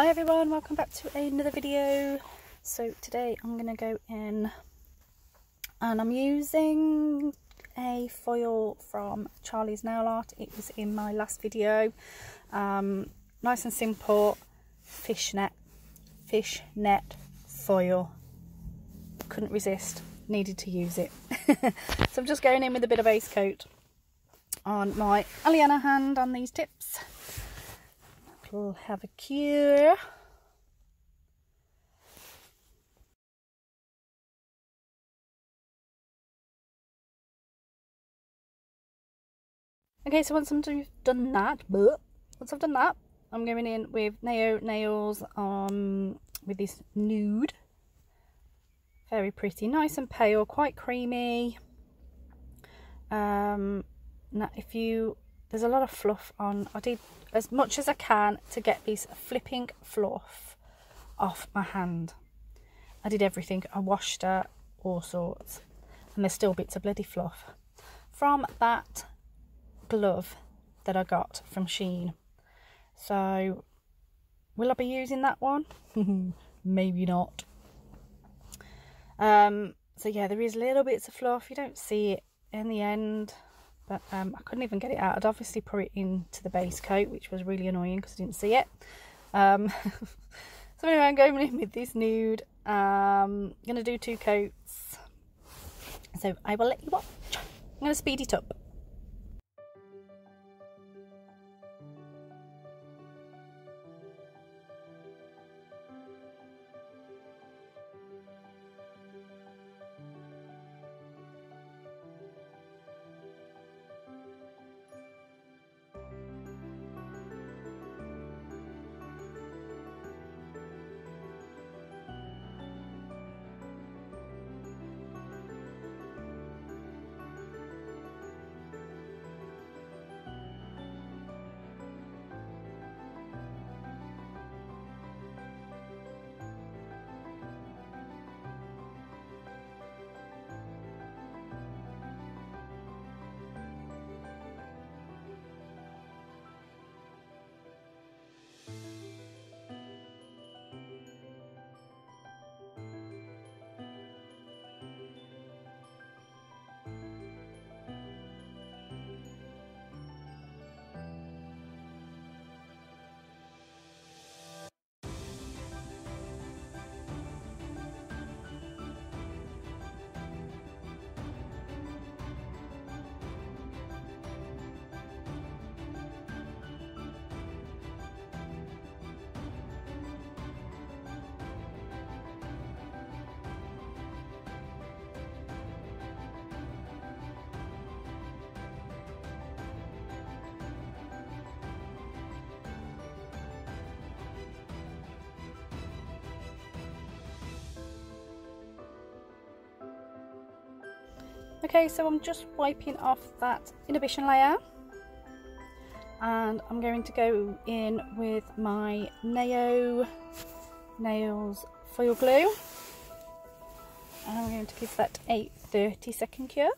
Hi everyone, welcome back to another video. So today I'm going to go in and I'm using a foil from Charlie's Nail Art. It was in my last video. Um, nice and simple fishnet, fishnet foil. Couldn't resist, needed to use it. so I'm just going in with a bit of base coat on my Aleana hand on these tips. We'll have a cure. Okay, so once I've done that, but once I've done that, I'm going in with Nao Nails um, with this nude. Very pretty, nice and pale, quite creamy. Um, now if you, there's a lot of fluff on, I did as much as I can to get this flipping fluff off my hand. I did everything, I washed it, all sorts, and there's still bits of bloody fluff from that glove that I got from Shein. So, will I be using that one? Maybe not. Um, so yeah, there is little bits of fluff. You don't see it in the end, but um, I couldn't even get it out. I'd obviously put it into the base coat, which was really annoying because I didn't see it. Um, so anyway, I'm going in with this nude. Um, I'm going to do two coats. So I will let you watch. I'm going to speed it up. Okay, so I'm just wiping off that inhibition layer and I'm going to go in with my Nao Nails Foil Glue and I'm going to give that a 30 second cure.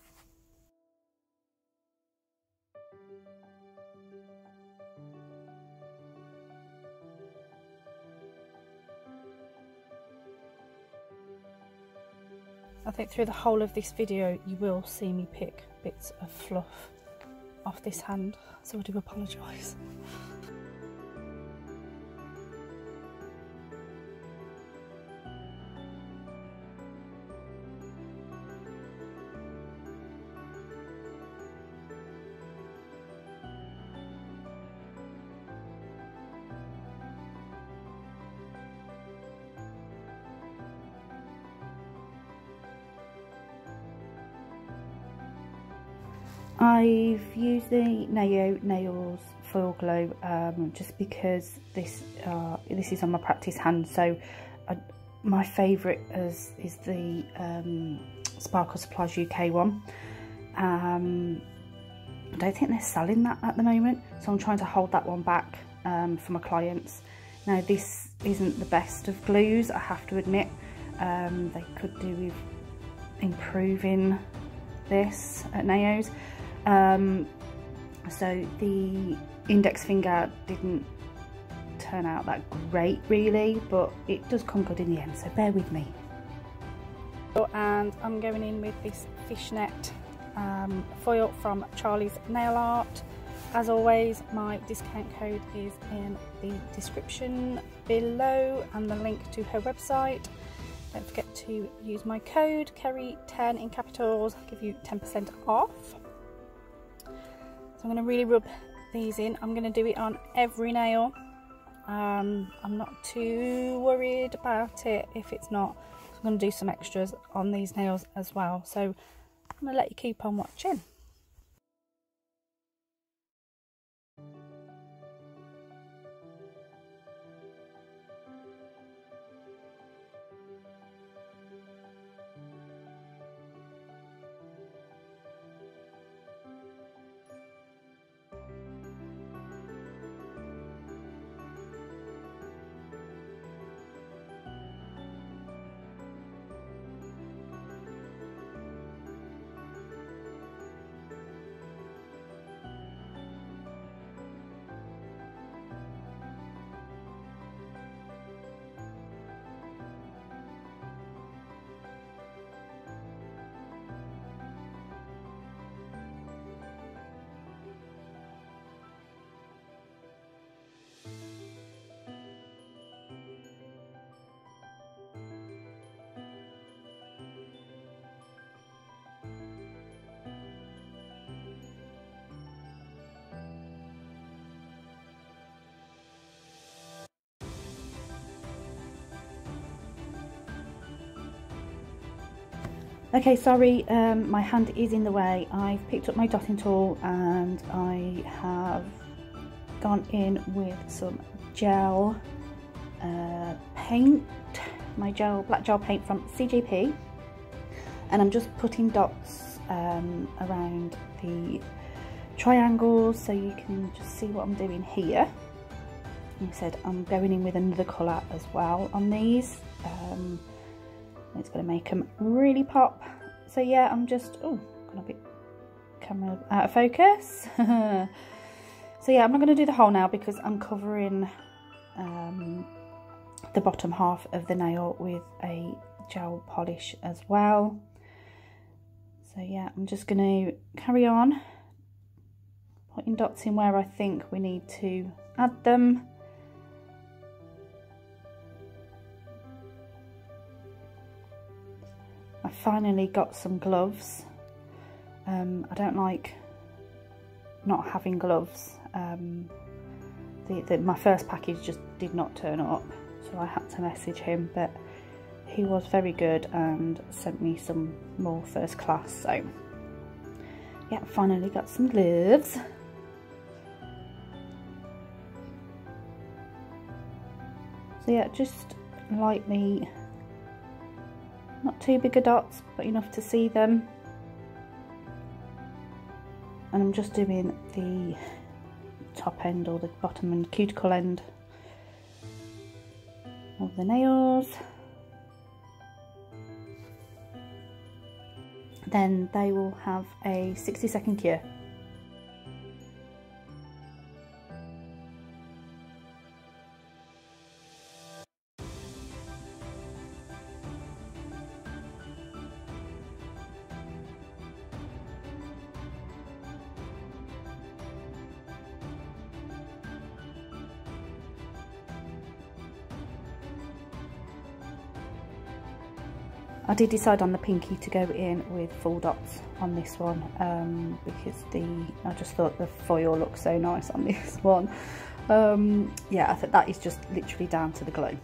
I think through the whole of this video you will see me pick bits of fluff off this hand, so I do apologise. I've used the Nao Nails Foil Glue um, just because this uh, this is on my practice hand. So I, my favourite is, is the um, Sparkle Supplies UK one. Um, I don't think they're selling that at the moment, so I'm trying to hold that one back um, for my clients. Now this isn't the best of glues, I have to admit. Um, they could do with improving this at Naos. Um, so the index finger didn't turn out that great really, but it does come good in the end, so bear with me. And I'm going in with this fishnet um, foil from Charlie's Nail Art. As always, my discount code is in the description below and the link to her website. Don't forget to use my code KERRIE10 in capitals, I'll give you 10% off. So I'm going to really rub these in. I'm going to do it on every nail. Um, I'm not too worried about it if it's not. I'm going to do some extras on these nails as well. So I'm going to let you keep on watching. Okay, sorry, um, my hand is in the way. I've picked up my dotting tool and I have gone in with some gel uh, paint, my gel black gel paint from CJP, and I'm just putting dots um, around the triangles so you can just see what I'm doing here. Like I said, I'm going in with another colour as well on these. Um, it's going to make them really pop. So yeah, I'm just, oh, got a bit camera out of focus. so yeah, I'm not going to do the whole now because I'm covering um, the bottom half of the nail with a gel polish as well. So yeah, I'm just going to carry on putting dots in where I think we need to add them. Finally got some gloves. Um, I don't like not having gloves. Um, the, the, my first package just did not turn up, so I had to message him, but he was very good and sent me some more first class. So, yeah, finally got some gloves. So yeah, just lightly not too big a dots, but enough to see them. And I'm just doing the top end or the bottom and cuticle end of the nails. Then they will have a 60 second cure. I did decide on the pinky to go in with full dots on this one um, because the I just thought the foil looked so nice on this one. Um, yeah, I think that is just literally down to the glue.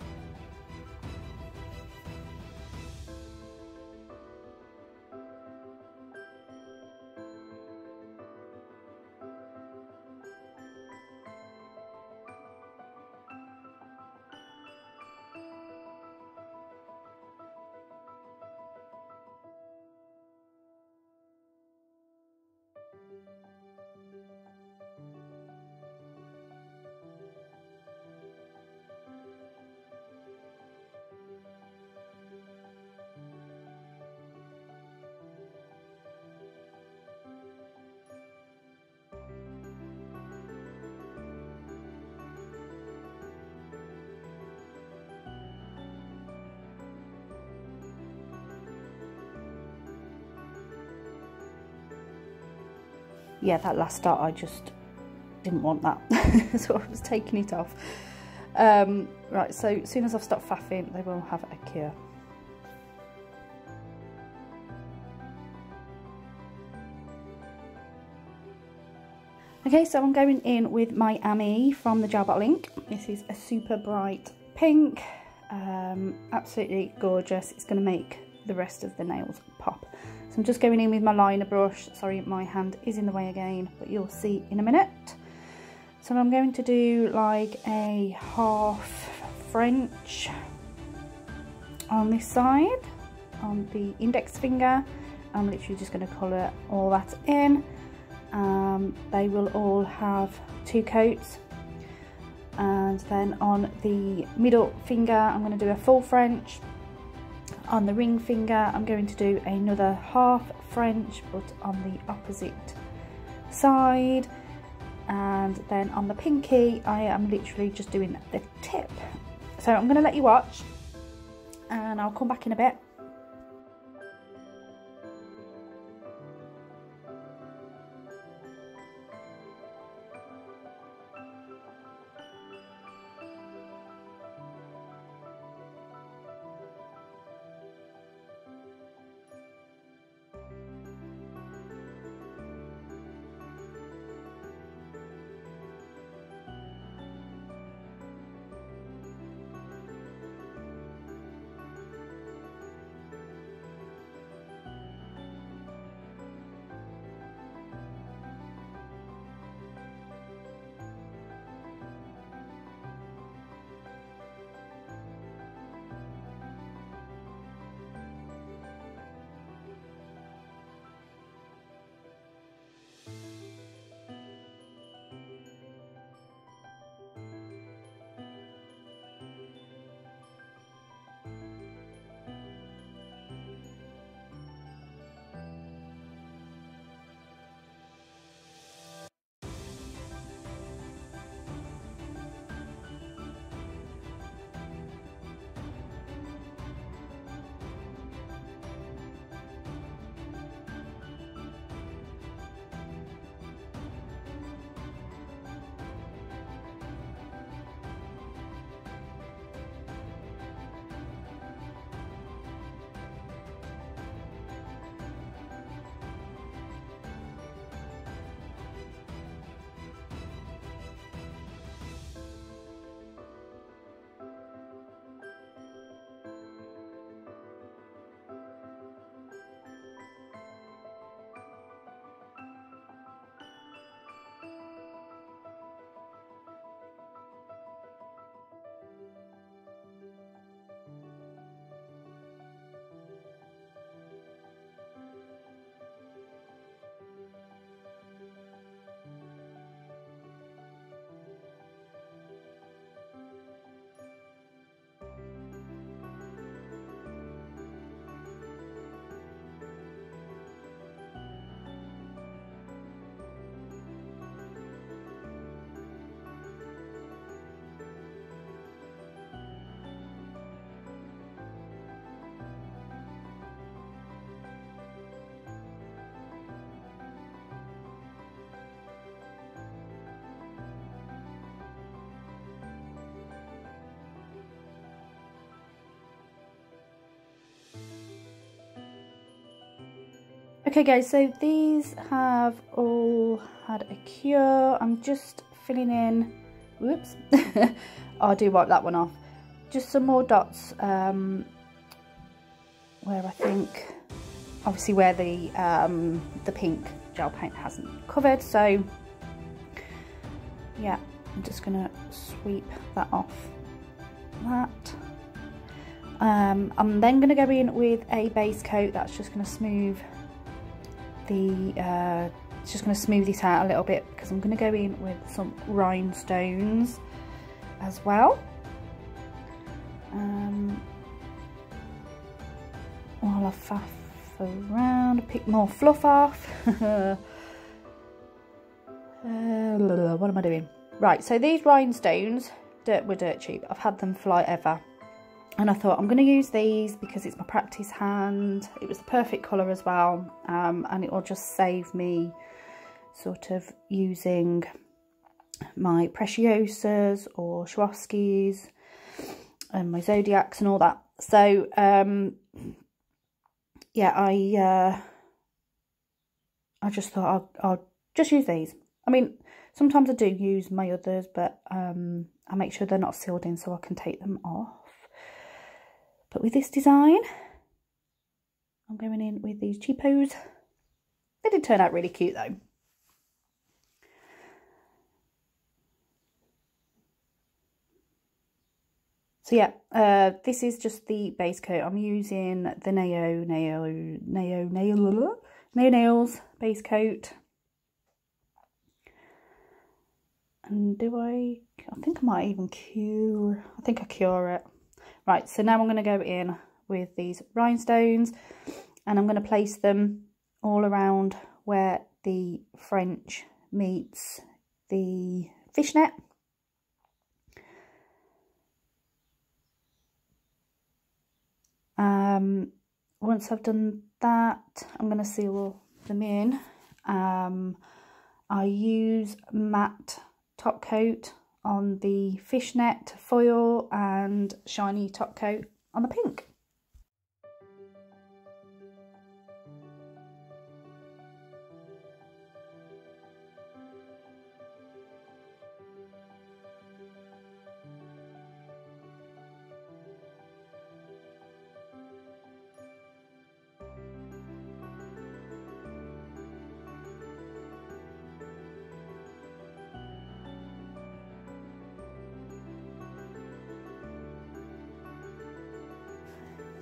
Yeah, that last dot, I just didn't want that. so I was taking it off. Um, right, so as soon as I've stopped faffing, they will have a cure. Okay, so I'm going in with my Ami from the Gel Bottle Inc. This is a super bright pink, um, absolutely gorgeous. It's going to make the rest of the nails pop. So I'm just going in with my liner brush. Sorry, my hand is in the way again, but you'll see in a minute. So I'm going to do like a half French on this side, on the index finger. I'm literally just going to colour all that in. Um, they will all have two coats and then on the middle finger I'm going to do a full French on the ring finger I'm going to do another half French but on the opposite side. And then on the pinky I am literally just doing the tip. So I'm going to let you watch and I'll come back in a bit Okay guys, so these have all had a cure. I'm just filling in, whoops, I do wipe that one off. Just some more dots um, where I think, obviously where the, um, the pink gel paint hasn't covered. So yeah, I'm just gonna sweep that off that. Um, I'm then to go in with a base coat that's just to smooth the, uh, just going to smooth this out a little bit because I'm going to go in with some rhinestones as well. Um, while I faff around, pick more fluff off. uh, what am I doing? Right, so these rhinestones dirt were dirt cheap. I've had them fly ever and I thought I'm going to use these because it's my practice hand it was the perfect colour as well um, and it will just save me sort of using my Preciosas or Swarovskis and my Zodiacs and all that. So, um, yeah, I uh, I just thought I'll, I'll just use these. I mean, sometimes I do use my others, but um, I make sure they're not sealed in so I can take them off. But with this design, I'm going in with these cheapos. They did turn out really cute though. So yeah, uh, this is just the base coat. I'm using the Nao, Nao, Nao, Nao, Nao Nails base coat. And do I, I think I might even cure, I think I cure it. Right, so now I'm going to go in with these rhinestones and I'm going to place them all around where the French meets the fishnet. Um, once I've done that, I'm going to seal them in. Um, I use matte top coat on the fishnet foil and shiny top coat on the pink.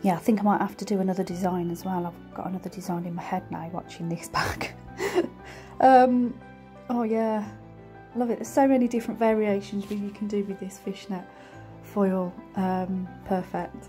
Yeah, I think I might have to do another design as well. I've got another design in my head now watching this back. um, oh yeah, love it. There's so many different variations you can do with this fishnet foil. Um, perfect.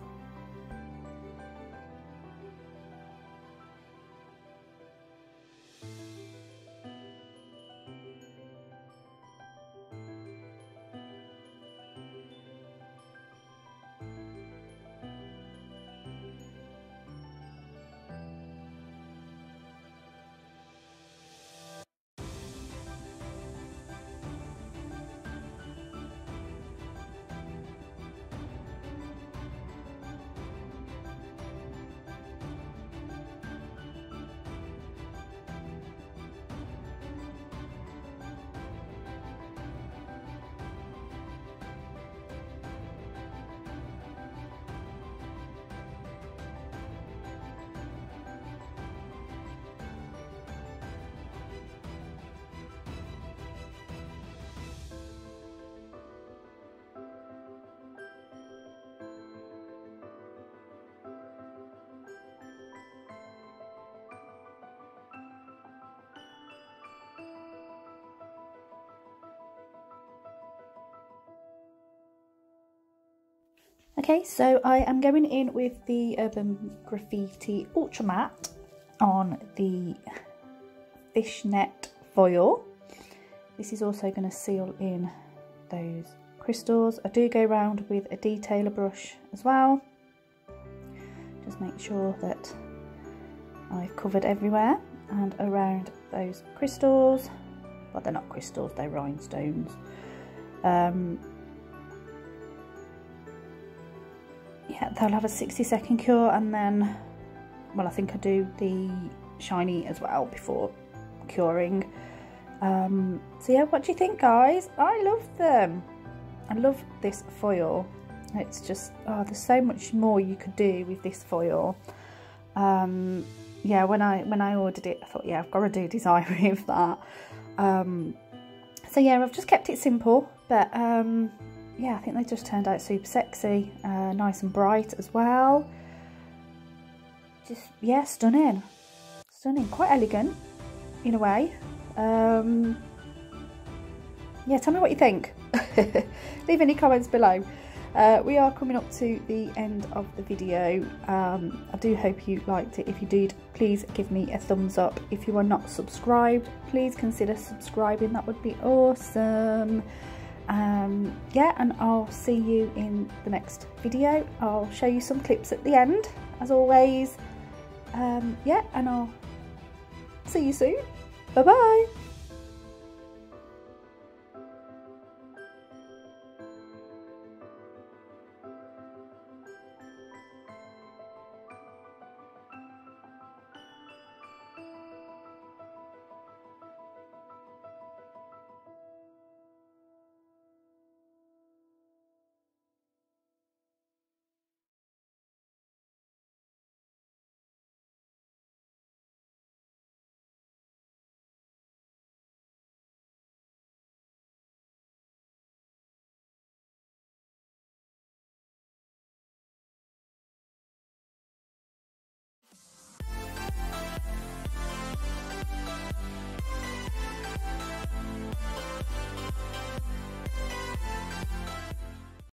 Okay, so I am going in with the Urban Graffiti Ultra Matte on the fishnet foil. This is also going to seal in those crystals. I do go around with a detailer brush as well. Just make sure that I've covered everywhere and around those crystals. But they're not crystals, they're rhinestones. Um, yeah, they'll have a 60 second cure and then, well, I think I do the shiny as well before curing. Um, so yeah, what do you think, guys? I love them. I love this foil. It's just, oh, there's so much more you could do with this foil. Um, yeah, when I when I ordered it, I thought, yeah, I've got to do design with that. Um, so yeah, I've just kept it simple, but um, yeah, I think they just turned out super sexy, uh, nice and bright as well. Just, yeah, stunning. Stunning, quite elegant in a way. Um, yeah, tell me what you think. Leave any comments below. Uh, we are coming up to the end of the video. Um, I do hope you liked it. If you did, please give me a thumbs up. If you are not subscribed, please consider subscribing. That would be awesome um, yeah and I'll see you in the next video. I'll show you some clips at the end as always. Um, yeah and I'll see you soon. Bye bye